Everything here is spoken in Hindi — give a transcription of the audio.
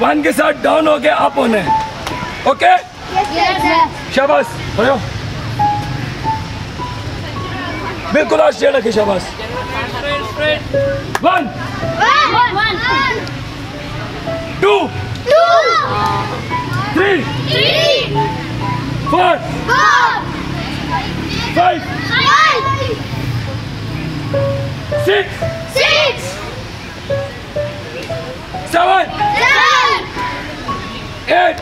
वन के साथ डाउन हो के अप होना ओके शाबाश। बिल्कुल आज स्ट्रेट रखे शाबाश। One two three four five six Good.